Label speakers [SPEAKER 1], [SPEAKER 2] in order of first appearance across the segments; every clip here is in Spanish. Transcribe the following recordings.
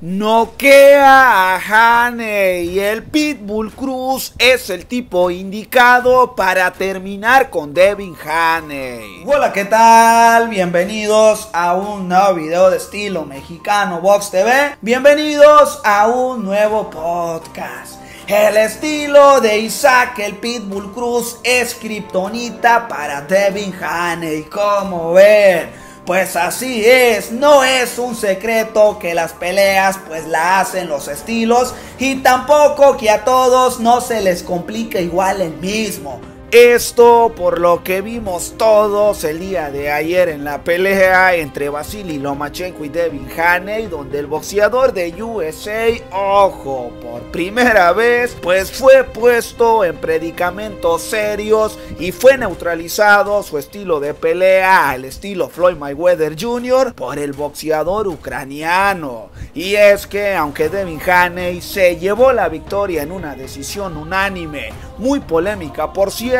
[SPEAKER 1] Noquea a Haney y el Pitbull Cruz es el tipo indicado para terminar con Devin Haney. Hola, ¿qué tal? Bienvenidos a un nuevo video de estilo mexicano Box TV. Bienvenidos a un nuevo podcast. El estilo de Isaac el Pitbull Cruz es kriptonita para Devin Haney. Como ven? Pues así es, no es un secreto que las peleas pues la hacen los estilos y tampoco que a todos no se les complica igual el mismo. Esto por lo que vimos todos el día de ayer en la pelea entre Vasily Lomachenko y Devin Haney, donde el boxeador de USA, ojo, por primera vez, pues fue puesto en predicamentos serios y fue neutralizado su estilo de pelea al estilo Floyd Mayweather Jr. por el boxeador ucraniano. Y es que aunque Devin Haney se llevó la victoria en una decisión unánime, muy polémica por cierto,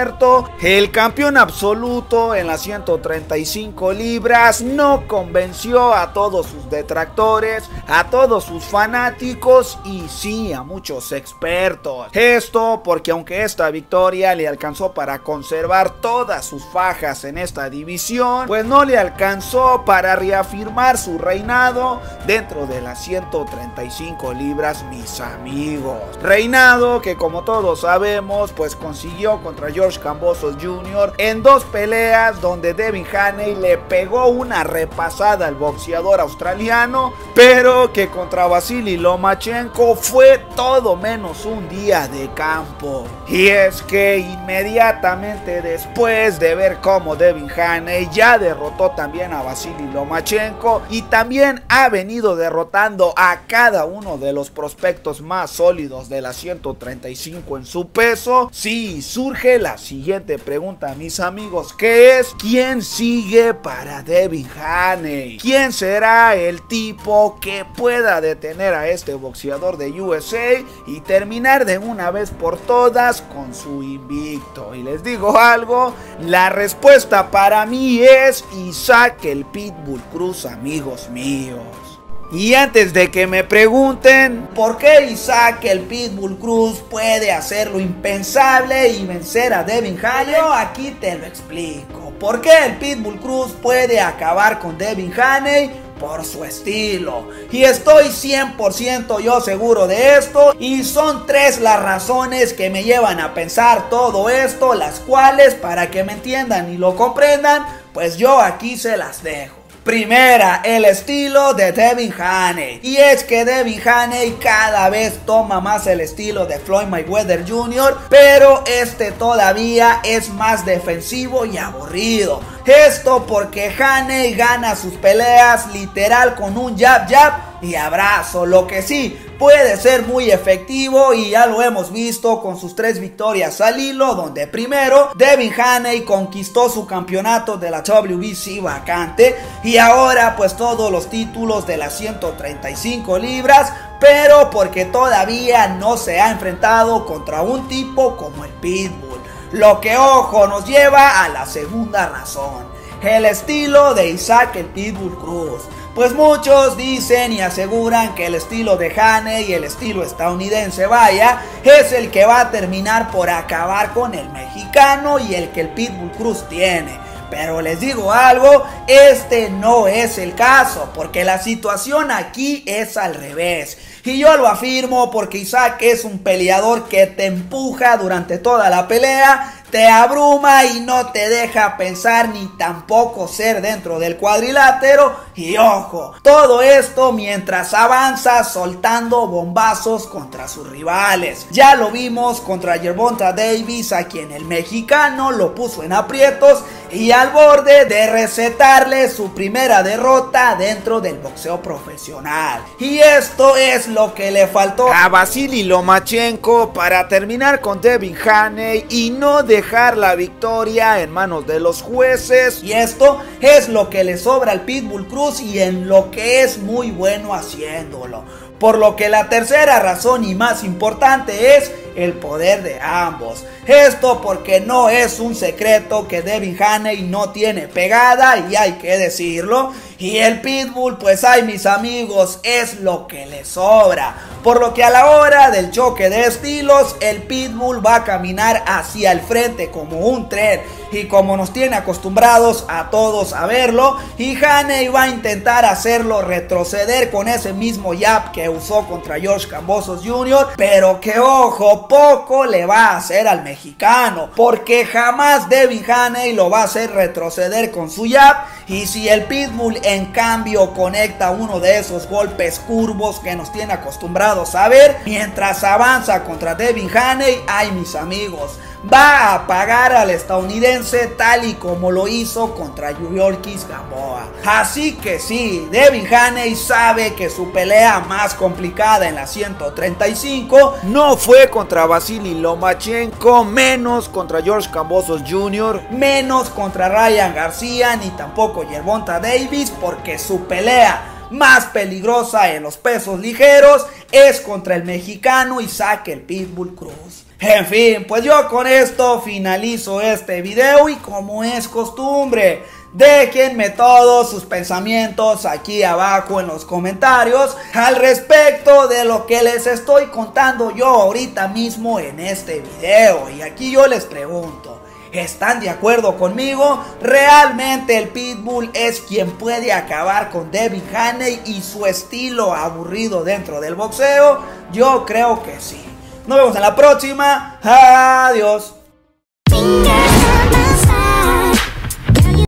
[SPEAKER 1] el campeón absoluto en las 135 libras no convenció a todos sus detractores, a todos sus fanáticos y sí a muchos expertos. Esto porque aunque esta victoria le alcanzó para conservar todas sus fajas en esta división, pues no le alcanzó para reafirmar su reinado dentro de las 135 libras, mis amigos. Reinado que como todos sabemos pues consiguió contra George Cambosos Jr. en dos peleas donde Devin Haney le pegó una repasada al boxeador australiano, pero que contra Vasily Lomachenko fue todo menos un día de campo. Y es que inmediatamente después de ver cómo Devin Haney ya derrotó también a Vasily Lomachenko y también ha venido derrotando a cada uno de los prospectos más sólidos de la 135 en su peso, si surge la siguiente pregunta, mis amigos, que es ¿quién sigue para Devin Haney? ¿Quién será el tipo que pueda detener a este boxeador de USA y terminar de una vez por todas con su invicto? Y les digo algo, la respuesta para mí es Isaac el Pitbull Cruz, amigos míos. Y antes de que me pregunten por qué Isaac el Pitbull Cruz puede hacer lo impensable y vencer a Devin Haney, aquí te lo explico. ¿Por qué el Pitbull Cruz puede acabar con Devin Haney? Por su estilo. Y estoy 100% yo seguro de esto. Y son tres las razones que me llevan a pensar todo esto. Las cuales, para que me entiendan y lo comprendan, pues yo aquí se las dejo. Primera, el estilo de Devin Haney. Y es que Devin Haney cada vez toma más el estilo de Floyd Mayweather Jr., pero este todavía es más defensivo y aburrido. Esto porque Haney gana sus peleas literal con un jab jab y abrazo, lo que sí puede ser muy efectivo y ya lo hemos visto con sus tres victorias al hilo, donde primero Devin Haney conquistó su campeonato de la WBC vacante y ahora pues todos los títulos de las 135 libras, pero porque todavía no se ha enfrentado contra un tipo como el Pitbull. Lo que ojo nos lleva a la segunda razón, el estilo de Isaac el Pitbull Cruz. Pues muchos dicen y aseguran que el estilo de Haney y el estilo estadounidense vaya es el que va a terminar por acabar con el mexicano y el que el Pitbull Cruz tiene. Pero les digo algo, este no es el caso, porque la situación aquí es al revés. Y yo lo afirmo porque Isaac es un peleador que te empuja durante toda la pelea te abruma y no te deja pensar ni tampoco ser dentro del cuadrilátero. Y ojo, todo esto mientras avanza soltando bombazos contra sus rivales. Ya lo vimos contra Gervonta Davis, a quien el mexicano lo puso en aprietos y al borde de recetarle su primera derrota dentro del boxeo profesional. Y esto es lo que le faltó a Vasily Lomachenko para terminar con Devin Haney y no de dejar la victoria en manos de los jueces. Y esto es lo que le sobra al Pitbull Cruz y en lo que es muy bueno haciéndolo. Por lo que la tercera razón y más importante es el poder de ambos. Esto porque no es un secreto que Devin Haney no tiene pegada y hay que decirlo. Y el Pitbull, pues ay mis amigos, es lo que le sobra. Por lo que a la hora del choque de estilos, el Pitbull va a caminar hacia el frente como un tren. Y como nos tiene acostumbrados a todos a verlo, y Haney va a intentar hacerlo retroceder con ese mismo jab que usó contra George Cambosos Jr. Pero que ojo, poco le va a hacer al mexicano. Porque jamás Devin Haney lo va a hacer retroceder con su jab. Y si el Pitbull en cambio conecta uno de esos golpes curvos que nos tiene acostumbrados a ver, mientras avanza contra Devin Haney, ay mis amigos, va a pagar al estadounidense tal y como lo hizo contra Yorkis Gamboa. Así que sí, Devin Haney sabe que su pelea más complicada en la 135 no fue contra Vasily Lomachenko, menos contra George Cambosos Jr., menos contra Ryan García, ni tampoco Yerbonta Davis, porque su pelea más peligrosa en los pesos ligeros es contra el mexicano Isaac el Pitbull Cruz. En fin, pues yo con esto finalizo este video y como es costumbre, déjenme todos sus pensamientos aquí abajo en los comentarios al respecto de lo que les estoy contando yo ahorita mismo en este video. Y aquí yo les pregunto, ¿Están de acuerdo conmigo? Realmente el Pitbull es quien puede acabar con Devin Haney y su estilo aburrido dentro del boxeo. Yo creo que sí. Nos vemos en la próxima. Adiós.